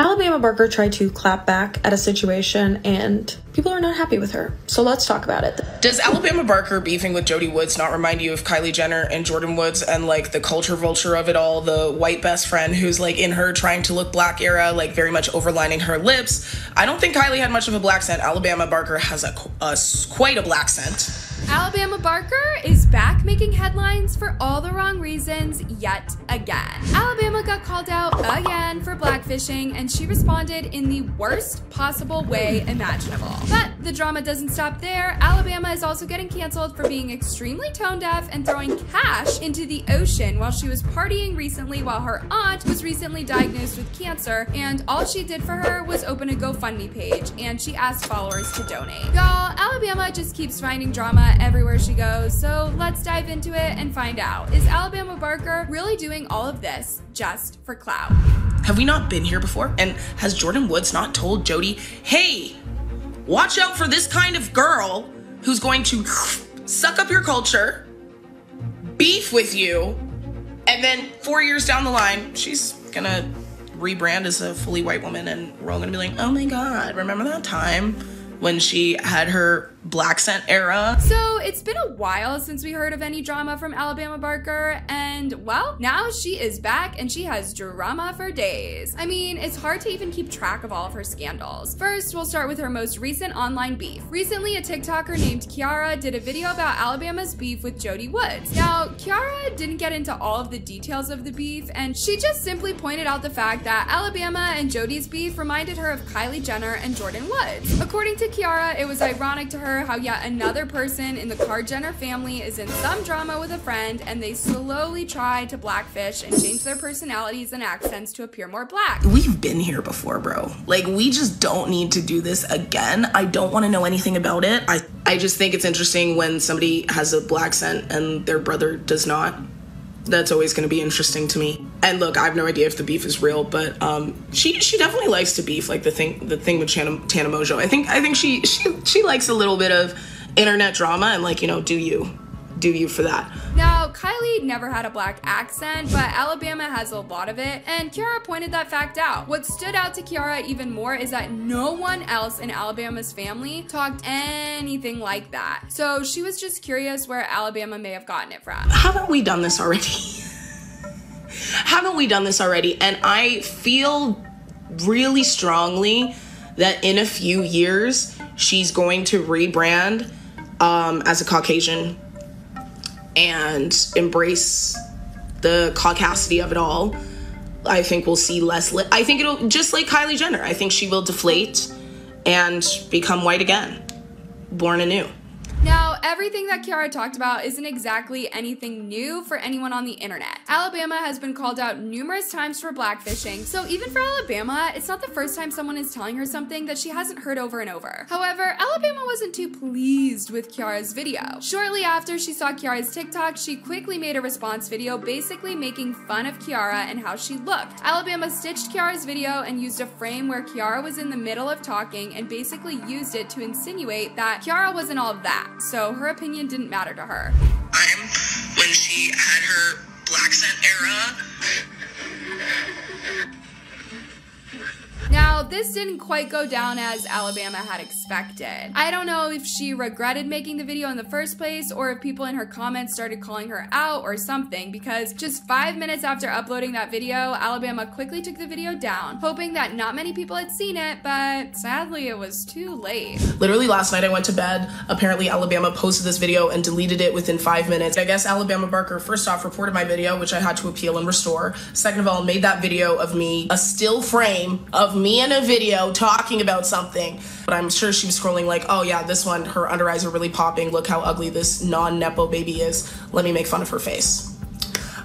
Alabama Barker tried to clap back at a situation and people are not happy with her. So let's talk about it. Does Alabama Barker beefing with Jody Woods not remind you of Kylie Jenner and Jordyn Woods and like the culture vulture of it all, the white best friend who's like in her trying to look black era, like very much overlining her lips? I don't think Kylie had much of a blaccent. Alabama Barker has a, a quite a blaccent. Alabama Barker is back making headlines for all the wrong reasons yet again. Alabama got called out again for blackfishing and she responded in the worst possible way imaginable. But the drama doesn't stop there. Alabama is also getting canceled for being extremely tone deaf and throwing cash into the ocean while she was partying recently while her aunt was recently diagnosed with cancer and all she did for her was open a GoFundMe page and she asked followers to donate. Y'all, Alabama just keeps finding drama everywhere she goes, so let's dive into it and find out. Is Alabama Barker really doing all of this just for clout? Have we not been here before? And has Jordyn Woods not told Jody, hey, watch out for this kind of girl who's going to suck up your culture, beef with you, and then four years down the line, she's gonna rebrand as a fully white woman, and we're all gonna be like, oh my god, remember that time? When she had her blaccent era. So it's been a while since we heard of any drama from Alabama Barker, and well, now she is back and she has drama for days. I mean, it's hard to even keep track of all of her scandals. First, we'll start with her most recent online beef. Recently, a TikToker named Kiara did a video about Alabama's beef with Jody Woods. Now, Kiara didn't get into all of the details of the beef, and she just simply pointed out the fact that Alabama and Jody's beef reminded her of Kylie Jenner and Jordyn Woods. According to Kiara, it was ironic to her how yet another person in the Kar-Jenner family is in some drama with a friend and they slowly try to blackfish and change their personalities and accents to appear more black. We've been here before, bro. Like, we just don't need to do this again. I don't want to know anything about it. I, I just think it's interesting when somebody has a blaccent and their brother does not that's always going to be interesting to me. And look, I have no idea if the beef is real, but um, she she definitely likes to beef. Like the thing the thing with Tana, Tana Mongeau. I think I think she she she likes a little bit of internet drama and like you know do you do you for that. Now, Kylie never had a black accent, but Alabama has a lot of it, and Kiara pointed that fact out. What stood out to Kiara even more is that no one else in Alabama's family talked anything like that. So she was just curious where Alabama may have gotten it from. Haven't we done this already? Haven't we done this already? And I feel really strongly that in a few years, she's going to rebrand um, as a Caucasian and embrace the caucasity of it all, I think we'll see less. Li- I think it'll just like Kylie Jenner. I think she will deflate and become white again, born anew. Now, everything that Kiara talked about isn't exactly anything new for anyone on the internet. Alabama has been called out numerous times for blackfishing, so even for Alabama, it's not the first time someone is telling her something that she hasn't heard over and over. However, Alabama wasn't too pleased with Kiara's video. Shortly after she saw Kiara's TikTok, she quickly made a response video basically making fun of Kiara and how she looked. Alabama stitched Kiara's video and used a frame where Kiara was in the middle of talking and basically used it to insinuate that Kiara wasn't all that so her opinion didn't matter to her. Time when she had her blaccent era Now, this didn't quite go down as Alabama had expected. I don't know if she regretted making the video in the first place or if people in her comments started calling her out or something because just five minutes after uploading that video, Alabama quickly took the video down, hoping that not many people had seen it, but sadly it was too late. Literally last night I went to bed. Apparently Alabama posted this video and deleted it within five minutes. I guess Alabama Barker first off reported my video, which I had to appeal and restore. Second of all, made that video of me a still frame of me in a video talking about something. But I'm sure she was scrolling like, oh yeah, this one, her under eyes are really popping. Look how ugly this non-Nepo baby is. Let me make fun of her face.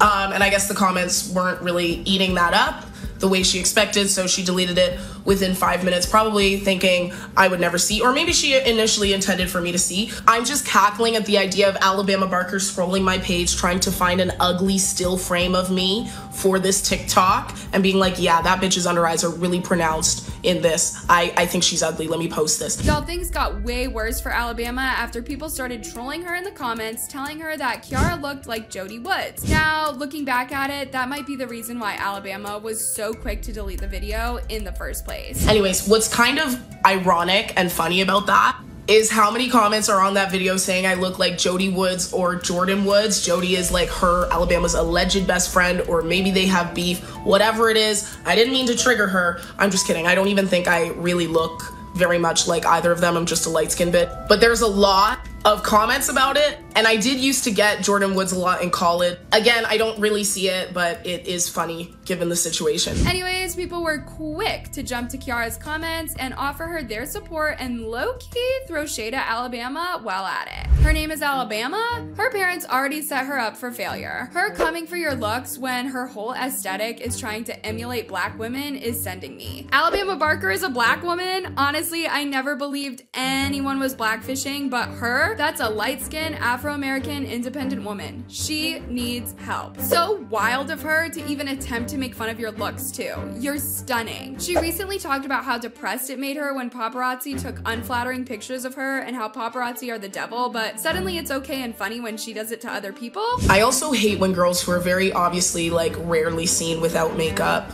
Um, and I guess the comments weren't really eating that up the way she expected, so she deleted it within five minutes, probably thinking I would never see, or maybe she initially intended for me to see. I'm just cackling at the idea of Alabama Barker scrolling my page trying to find an ugly still frame of me for this TikTok and being like, yeah, that bitch's under eyes are really pronounced in this. I, I think she's ugly. Let me post this. Y'all, things got way worse for Alabama after people started trolling her in the comments, telling her that Kiara looked like Jody Woods. Now, looking back at it, that might be the reason why Alabama was so quick to delete the video in the first place. Anyways, what's kind of ironic and funny about that is how many comments are on that video saying I look like Jody Woods or Jordyn Woods. Jody is like her Alabama's alleged best friend, or maybe they have beef, whatever it is. I didn't mean to trigger her. I'm just kidding. I don't even think I really look very much like either of them. I'm just a light skinned bit. But there's a lot of comments about it. And I did used to get Jordyn Woods a lot in college. Again, I don't really see it, but it is funny given the situation. Anyways, people were quick to jump to Kiara's comments and offer her their support and low key throw shade at Alabama while at it. Her name is Alabama. Her parents already set her up for failure. Her coming for your looks when her whole aesthetic is trying to emulate black women is sending me. Alabama Barker is a black woman. Honestly, I never believed anyone was blackfishing, but her, that's a light skin, Afro American independent woman. She needs help. So wild of her to even attempt to make fun of your looks too. You're stunning. She recently talked about how depressed it made her when paparazzi took unflattering pictures of her and how paparazzi are the devil, but suddenly it's okay and funny when she does it to other people. I also hate when girls who are very obviously like rarely seen without makeup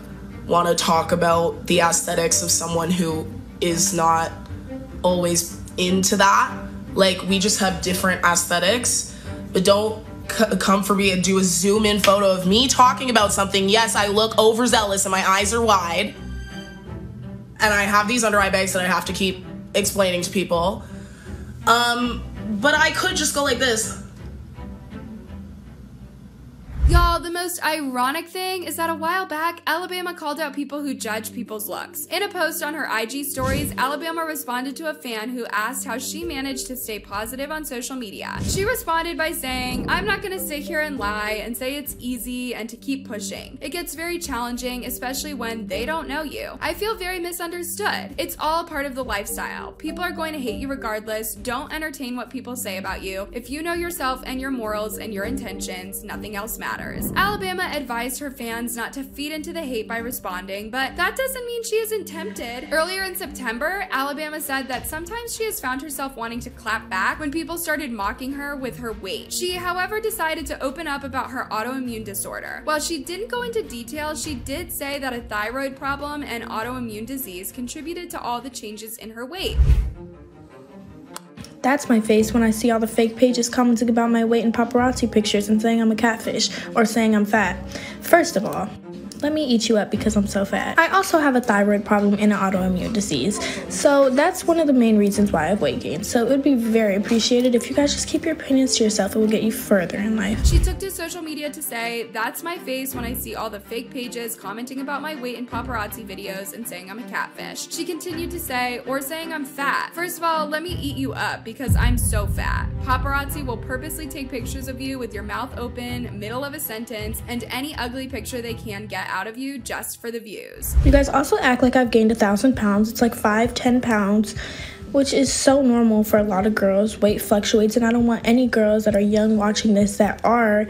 want to talk about the aesthetics of someone who is not always into that. Like we just have different aesthetics, but don't come for me and do a zoom in photo of me talking about something. Yes, I look overzealous and my eyes are wide. And I have these under eye bags that I have to keep explaining to people. Um, but I could just go like this. Y'all, the most ironic thing is that a while back, Alabama called out people who judge people's looks. In a post on her IG stories, Alabama responded to a fan who asked how she managed to stay positive on social media. She responded by saying, I'm not gonna sit here and lie and say it's easy and to keep pushing. It gets very challenging, especially when they don't know you. I feel very misunderstood. It's all part of the lifestyle. People are going to hate you regardless. Don't entertain what people say about you. If you know yourself and your morals and your intentions, nothing else matters Alabama advised her fans not to feed into the hate by responding, but that doesn't mean she isn't tempted. Earlier in September, Alabama said that sometimes she has found herself wanting to clap back when people started mocking her with her weight. She, however, decided to open up about her autoimmune disorder. While she didn't go into detail, she did say that a thyroid problem and autoimmune disease contributed to all the changes in her weight. That's my face when I see all the fake pages commenting about my weight and paparazzi pictures and saying I'm a catfish or saying I'm fat. First of all, let me eat you up because I'm so fat. I also have a thyroid problem and an autoimmune disease. So that's one of the main reasons why I have weight gain. So it would be very appreciated if you guys just keep your opinions to yourself. It will get you further in life. She took to social media to say, That's my face when I see all the fake pages commenting about my weight in paparazzi videos and saying I'm a catfish. She continued to say, Or saying I'm fat. First of all, let me eat you up because I'm so fat. Paparazzi will purposely take pictures of you with your mouth open, middle of a sentence, and any ugly picture they can get out of you just for the views. You guys also act like I've gained a thousand pounds. It's like five, ten pounds which is so normal for a lot of girls. Weight fluctuates, and I don't want any girls that are young watching this that are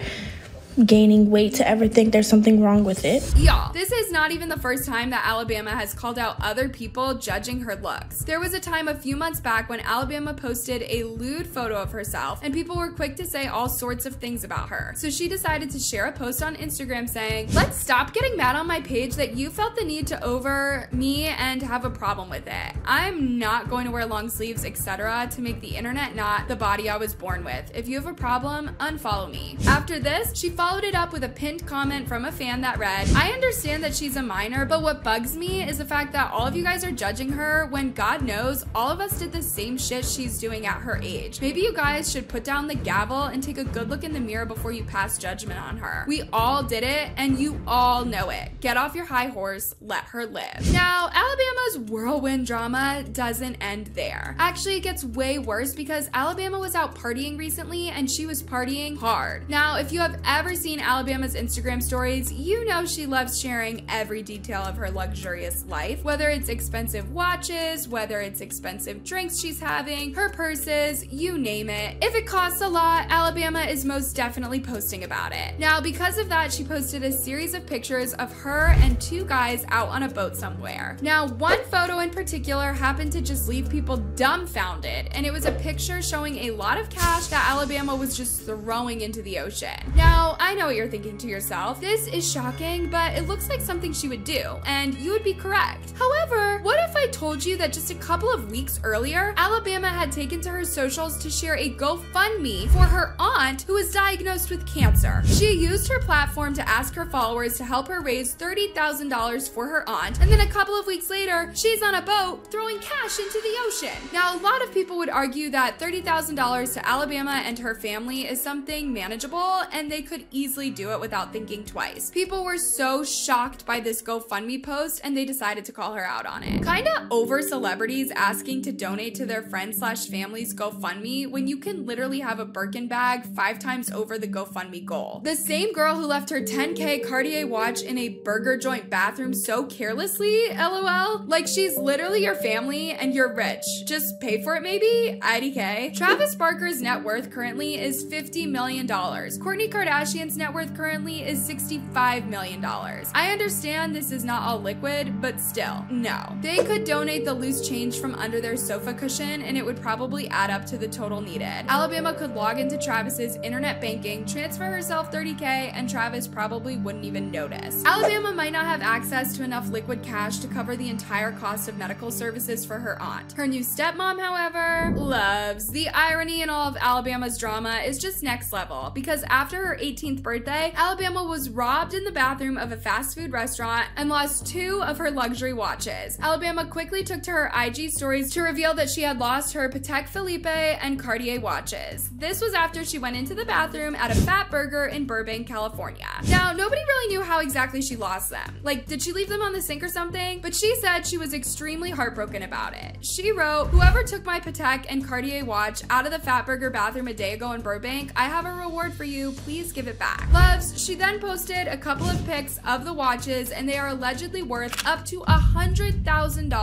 gaining weight to ever think there's something wrong with it. Y'all, this is not even the first time that Alabama has called out other people judging her looks. There was a time a few months back when Alabama posted a lewd photo of herself and people were quick to say all sorts of things about her. So she decided to share a post on Instagram saying, let's stop getting mad on my page that you felt the need to over me and have a problem with it. I'm not going to wear long sleeves, etc. to make the internet not the body I was born with. If you have a problem, unfollow me. After this, she followed it up with a pinned comment from a fan that read, I understand that she's a minor, but what bugs me is the fact that all of you guys are judging her when God knows all of us did the same shit she's doing at her age. Maybe you guys should put down the gavel and take a good look in the mirror before you pass judgment on her. We all did it and you all know it. Get off your high horse, let her live. Now, Alabama's whirlwind drama doesn't end there. Actually, it gets way worse because Alabama was out partying recently and she was partying hard. Now, if you have ever ever seen Alabama's Instagram stories, you know she loves sharing every detail of her luxurious life, whether it's expensive watches, whether it's expensive drinks she's having, her purses, you name it. If it costs a lot, Alabama is most definitely posting about it. Now, because of that, she posted a series of pictures of her and two guys out on a boat somewhere. Now, one photo in particular happened to just leave people dumbfounded, and it was a picture showing a lot of cash that Alabama was just throwing into the ocean. Now, I know what you're thinking to yourself. This is shocking, but it looks like something she would do, and you would be correct. However, what if I told you that just a couple of weeks earlier, Alabama had taken to her socials to share a GoFundMe for her aunt who was diagnosed with cancer? She used her platform to ask her followers to help her raise $30,000 for her aunt, and then a couple of weeks later, she's on a boat throwing cash into the ocean. Now, a lot of people would argue that $30,000 to Alabama and her family is something manageable, and they could easily do it without thinking twice. People were so shocked by this GoFundMe post, and they decided to call her out on it. Over celebrities asking to donate to their friends slash family's GoFundMe when you can literally have a Birkin bag five times over the GoFundMe goal. The same girl who left her 10k Cartier watch in a burger joint bathroom so carelessly, lol. Like she's literally your family and you're rich. Just pay for it maybe? IDK. Travis Barker's net worth currently is $50 million. Kourtney Kardashian's net worth currently is $65 million. I understand this is not all liquid, but still, no. They could donate the loose change from under their sofa cushion and it would probably add up to the total needed. Alabama could log into Travis's internet banking, transfer herself 30k, and Travis probably wouldn't even notice. Alabama might not have access to enough liquid cash to cover the entire cost of medical services for her aunt. Her new stepmom, however, loves. The irony in all of Alabama's drama is just next level because after her 18th birthday, Alabama was robbed in the bathroom of a fast food restaurant and lost two of her luxury watches. Alabama quickly took to her IG stories to reveal that she had lost her Patek Philippe and Cartier watches. This was after she went into the bathroom at a Fatburger in Burbank, California. Now, nobody really knew how exactly she lost them. Like, did she leave them on the sink or something? But she said she was extremely heartbroken about it. She wrote, Whoever took my Patek and Cartier watch out of the Fatburger bathroom a day ago in Burbank, I have a reward for you. Please give it back. Loves, she then posted a couple of pics of the watches and they are allegedly worth up to a $100,000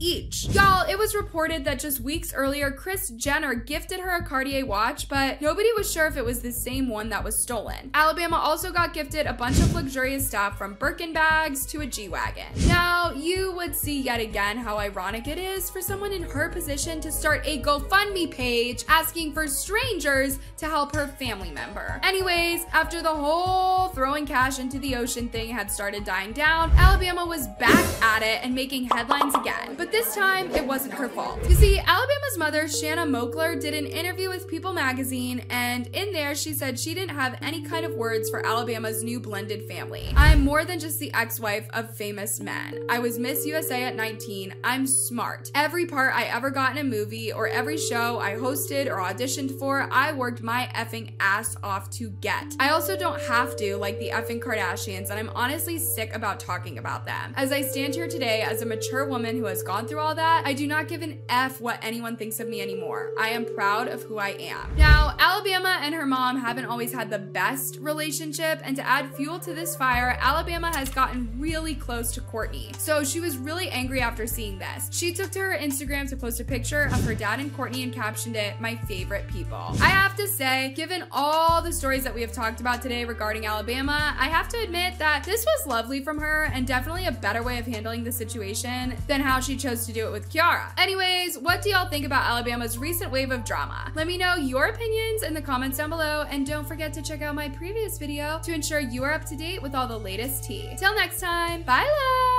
each. Y'all, it was reported that just weeks earlier, Kris Jenner gifted her a Cartier watch, but nobody was sure if it was the same one that was stolen. Alabama also got gifted a bunch of luxurious stuff from Birkin bags to a G-Wagon. Now, you would see yet again how ironic it is for someone in her position to start a GoFundMe page asking for strangers to help her family member. Anyways, after the whole throwing cash into the ocean thing had started dying down, Alabama was back at it and making headlines again. But this time, it wasn't her fault. You see, Alabama's mother, Shanna Moakler, did an interview with People magazine, and in there she said she didn't have any kind of words for Alabama's new blended family. I'm more than just the ex-wife of famous men. I was Miss USA at 19. I'm smart. Every part I ever got in a movie or every show I hosted or auditioned for, I worked my effing ass off to get. I also don't have to like the effing Kardashians, and I'm honestly sick about talking about them. As I stand here today as a mature woman who has gone through all that, I do not give an F what anyone thinks of me anymore. I am proud of who I am. Now, Alabama and her mom haven't always had the best relationship, and to add fuel to this fire, Alabama has gotten really close to Kourtney. So she was really angry after seeing this. She took to her Instagram to post a picture of her dad and Kourtney and captioned it, my favorite people. I have to say, given all the stories that we have talked about today regarding Alabama, I have to admit that this was lovely from her and definitely a better way of handling the situation than how she chose to do it with Kiara. Anyways, what do y'all think about Alabama's recent wave of drama? Let me know your opinions in the comments down below and don't forget to check out my previous video to ensure you are up to date with all the latest tea. Till next time, bye love!